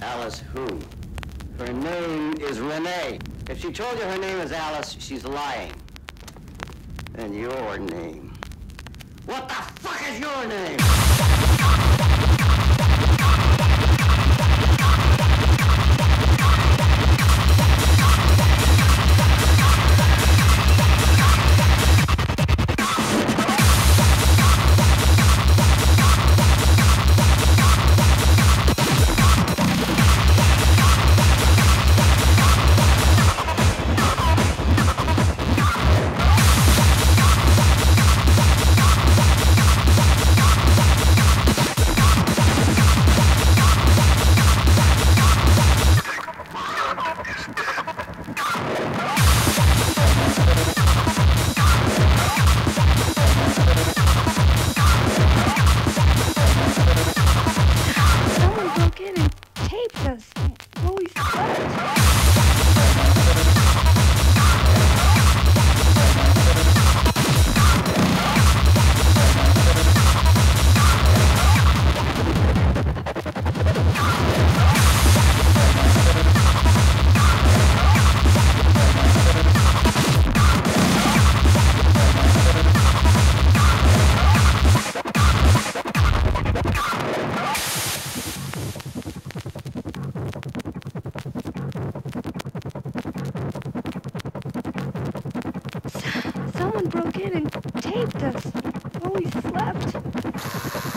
Alice who? Her name is Renee. If she told you her name is Alice, she's lying. And your name. What the fuck is your name? Someone broke in and taped us while we slept.